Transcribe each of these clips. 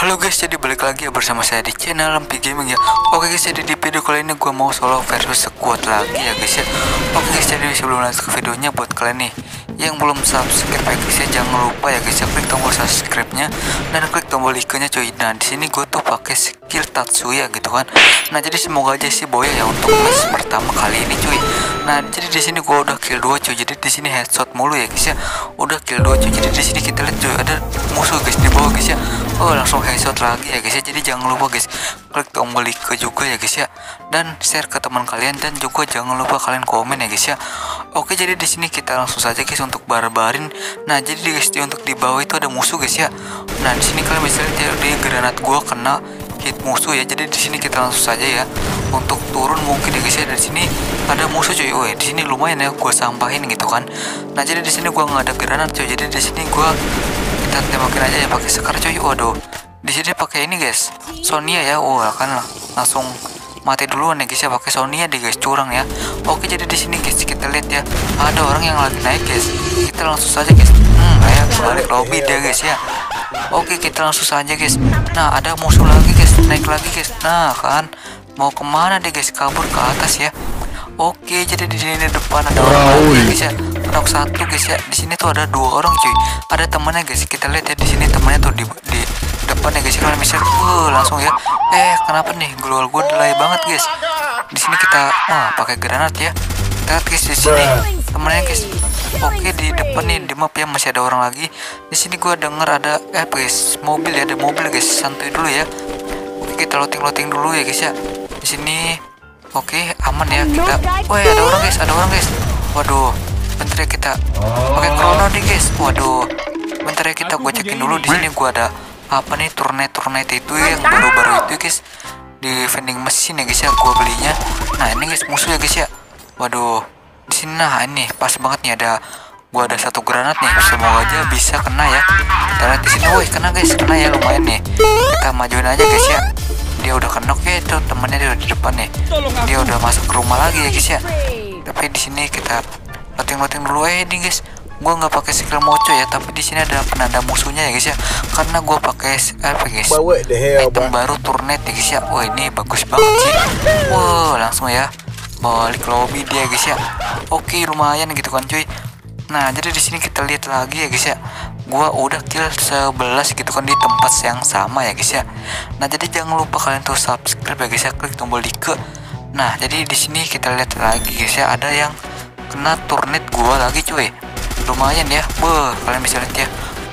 Halo guys, jadi balik lagi ya bersama saya di channel Lempi Gaming ya. Oke guys, jadi di video kali ini gue mau solo versus squad lagi ya guys ya. Oke guys, jadi sebelum lanjut ke videonya buat kalian nih Yang belum subscribe ya guys ya, jangan lupa ya guys ya Klik tombol subscribe-nya dan klik tombol ikonnya cuy. Nah di sini gue tuh pakai skill Tatsuya gitu kan. Nah jadi semoga aja sih boya ya untuk match pertama kali ini cuy. Nah jadi di sini gue udah kill 2 cuy Jadi di sini headshot mulu ya guys ya. Udah kill 2 cuy Jadi di sini kita lihat cuy ada musuh guys di bawah guys ya Oh langsung headshot lagi ya guys ya. Jadi jangan lupa guys klik tombol like juga ya guys ya. Dan share ke teman kalian dan juga jangan lupa kalian komen ya guys ya. Oke jadi di sini kita langsung saja guys untuk barbarin. Nah jadi guys di untuk di bawah itu ada musuh guys ya. Nah di sini kalian bisa lihat ya di granat gua kena hit musuh ya. Jadi di sini kita langsung saja ya untuk turun mungkin ya guys ya. Dari sini ada musuh cuy. Oh di sini lumayan ya gua sampahin gitu kan. Nah jadi di sini gua nggak ada granat cuy. Jadi di sini gua kita tembakin aja ya pakai sekar cuy waduh di sini pakai ini guys. Sonia ya. Wah kan langsung mati duluan ya guys ya. Pakai Sonia deh guys. Curang ya. Oke jadi di sini guys kita lihat ya. Ada orang yang lagi naik guys. Kita langsung saja guys. Hmm ya balik lobby dia guys ya. Oke kita langsung saja guys. Nah ada musuh lagi guys. Naik lagi guys. Nah kan. Mau ke mana deh guys? Kabur ke atas ya. Oke, jadi di sini depan ada orang lagi guys ya. Knock satu guys ya. Di sini tuh ada dua orang cuy. Ada temannya guys. Kita lihat ya di sini temannya tuh di, di depan ya guys. Kalian bisa uh, langsung ya. Eh, kenapa nih? Global gue delay banget guys. Di sini kita wah pakai granat ya. Kita lihat guys di sini temannya guys. Oke di depan nih di map ya masih ada orang lagi. Di sini gua denger ada eh guys mobil ya ada mobil guys. Santuy dulu ya. Oke kita loading loading dulu ya guys ya. Di sini Oke, aman ya kita. Woi, ada orang guys, ada orang guys. Waduh, bentar ya kita. Oke, chrono nih guys. Waduh, bentar ya kita gue cekin dulu. Di sini gua ada apa nih turnet turnet itu yang baru-baru itu guys. Di vending mesin ya guys ya gua belinya. Nah ini guys musuh ya guys ya. Waduh, di sini nah ini pas banget nih ada gua ada satu granat nih. Semoga aja bisa kena ya. Lihat di sini woi kena guys kena ya lumayan nih. Kita majuin aja guys ya. Dia udah kenok ya itu temennya dia udah di depan nih. Dia udah masuk ke rumah lagi ya guys ya. Tapi di sini kita loading dulu eh ini guys. Gua nggak pakai skill moco ya tapi di sini ada penanda musuhnya ya guys ya. Karena gua pakai apa guys? Item baru turnet ya guys ya. Wah ini bagus banget sih. Wah langsung ya. Balik lobby dia guys ya. Oke lumayan gitu kan cuy. Nah jadi di sini kita lihat lagi ya guys ya. Gua udah kill 11 gitu kan di tempat yang sama ya guys ya. Nah jadi jangan lupa kalian tuh subscribe ya guys ya. Klik tombol like. Nah jadi di sini kita lihat lagi guys ya. Ada yang kena turnet gua lagi cuy. Lumayan ya. Beuh, kalian bisa lihat ya.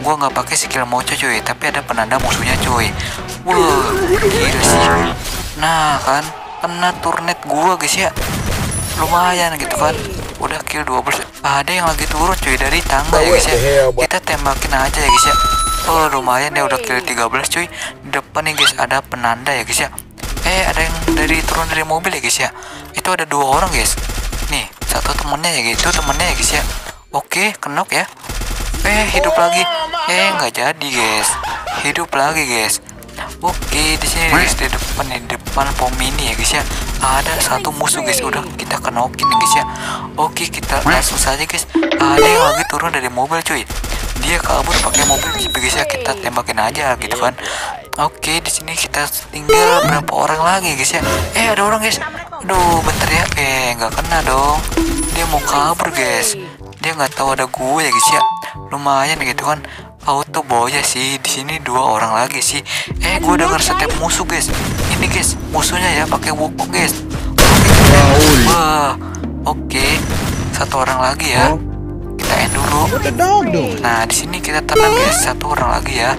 Gua nggak pakai skill moco cuy tapi ada penanda musuhnya cuy. Wah gila sih. Nah kan kena turnet gua guys ya. Lumayan gitu kan. Udah kill 12 ada yang lagi turun cuy dari tangga ya guys ya. Kita tembakin aja ya guys ya. Oh lumayan ya udah kill 13 cuy. Depan nih guys ada penanda ya guys ya. Eh ada yang dari turun dari mobil ya guys ya. Itu ada dua orang guys. Nih satu temennya ya gitu temennya ya guys ya oke kenok ya eh hidup lagi eh nggak jadi guys hidup lagi guys Oke, di sini guys di depan di depan pom ini ya guys ya. Ada satu musuh guys, udah kita kenokin guys ya. Oke, kita langsung saja guys. Ada yang lagi turun dari mobil cuy. Dia kabur pakai mobil guys ya. Kita tembakin aja gitu kan. Oke, di sini kita tinggal berapa orang lagi guys ya. Eh, ada orang guys. Aduh, bentar ya. Eh, nggak kena dong. Dia mau kabur guys. Dia nggak tahu ada gue ya guys ya. Lumayan gitu kan. Auto boya sih. Di sini dua orang lagi sih. Eh gue dengar setiap musuh guys. Ini guys musuhnya ya pakai wukong guys. Wah oke. Satu orang lagi ya. Kita end dulu. Nah di sini kita tenang guys. Satu orang lagi ya.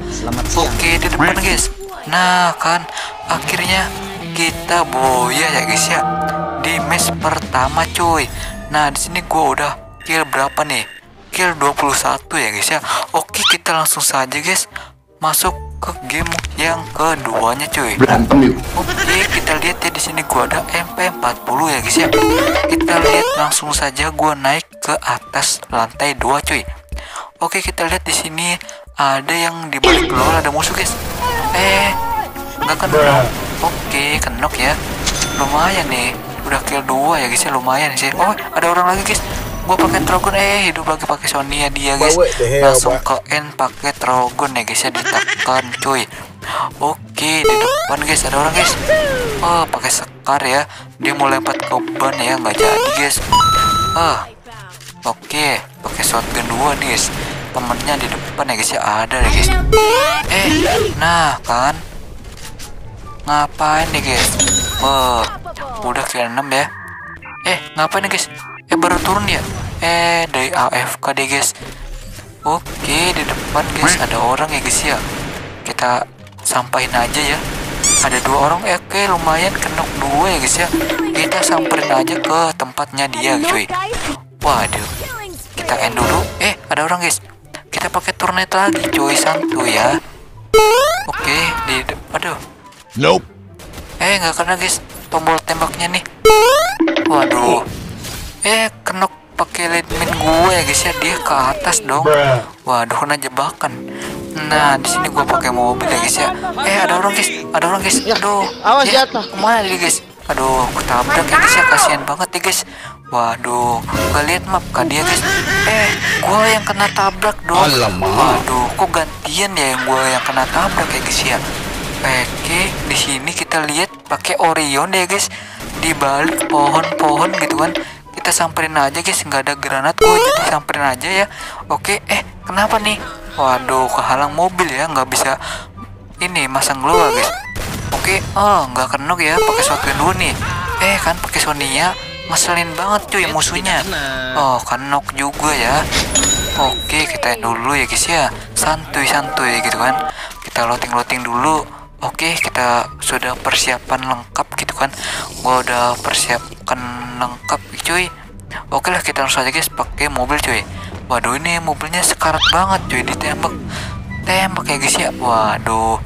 Oke di depan guys. Nah kan. Akhirnya kita boya ya guys ya. Di match pertama cuy. Nah di sini gue udah kill berapa nih? Kill 21 ya guys ya. Oke kita langsung saja guys. Masuk ke game yang keduanya cuy. Berantem yuk. Oke kita lihat ya di sini gua ada MP40 ya guys ya. Kita lihat langsung saja gua naik ke atas lantai 2 cuy. Oke kita lihat di sini ada yang di balik lol ada musuh guys. Eh nggak kena Oke kenok ya. Lumayan nih. Udah kill 2 ya guys ya. Lumayan sih. Oh ada orang lagi guys. Gua pakai trogon. Eh hidup lagi pakai Sonia dia guys. Langsung ke end pakai trogon ya guys ya. Ditekan cuy. Oke di depan guys. Ada orang guys. Oh pakai sekar ya. Dia mau lempar ke ban ya. Nggak jadi guys. Ah oke. Pakai shotgun dua nih guys. Temennya di depan ya guys ya. Ada nih guys. Eh nah kan ngapain nih guys? Oh udah kalian enam ya? Eh ngapain nih guys? Eh baru turun ya eh dari AFK deh guys. Oke di depan guys ada orang ya guys ya. Kita sampain aja ya. Ada dua orang. Eh, oke lumayan kenok dua ya guys ya. Kita samperin aja ke tempatnya dia cuy. waduh kita end dulu. Eh ada orang guys. Kita pakai turnet lagi cuy. Santuy ya. Oke di de- aduh Nope. eh nggak kena guys. Tombol tembaknya nih. Waduh. Eh kenok pakai leadman gue ya guys ya. Dia ke atas dong. Waduh kena jebakan nah di sini gue pakai mobil ya guys ya. Eh ada orang guys. Ada orang guys. Aduh. awas ya, jatuh. ke mana dia guys? Aduh ketabrak ya guys ya. Kasihan banget ya guys. Waduh. Gak lihat map kan dia guys? Eh gue yang kena tabrak dong. Alamak. waduh kok gantian ya yang gue yang kena tabrak ya guys ya? Oke, sini kita lihat pakai Orion ya guys di balik pohon-pohon gitu kan. Kita samperin aja guys, nggak ada granat gue jadi samperin aja ya. Oke, eh kenapa nih? Waduh, kehalang mobil ya, nggak bisa ini masang glow guys. Oke, oh nggak kenok ya, pakai shotgun dulu nih. Eh kan pakai Sonia ngeselin banget cuy musuhnya. Oh kenok juga ya. Oke, kita dulu ya guys ya. Santuy santuy gitu kan. Kita loading loading dulu. Oke, kita sudah persiapan lengkap gitu kan. Gua udah persiapkan lengkap cuy. Oke lah kita langsung aja guys pakai mobil cuy. Waduh ini mobilnya sekarat banget cuy ditembak. Tembak ya guys ya. Waduh.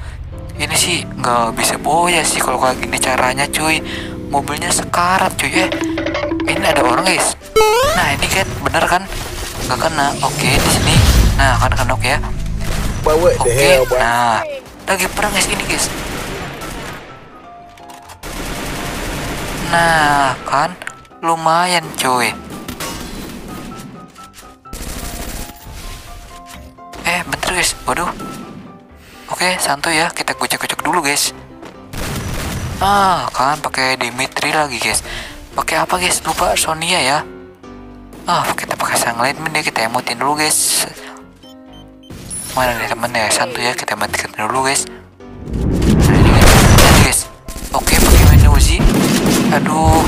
Ini sih nggak bisa boya sih kalau kayak gini caranya cuy. Mobilnya sekarat cuy eh. Ini ada orang guys. Nah ini kan bener kan? Nggak kena. Oke di sini. Nah kan ya. The Oke, hell, bro? nah lagi perang guys ini guys. Nah kan lumayan cuy. Eh bentar guys, waduh. Oke santuy ya, kita gocek-gocek dulu guys. Ah kan pakai Dimitri lagi guys. Pakai apa guys? Lupa Sonia ya. Ah kita pakai lain deh kita emotin dulu guys mana nih temen ya santuy ya kita matikan dulu guys. Nah oke pakai menu Uzi aduh.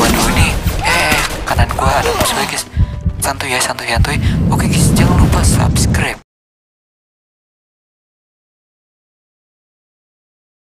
Waduh ini. Eh kanan gua ada musuh guys. Santuy ya santuy santuy. Oke guys jangan lupa subscribe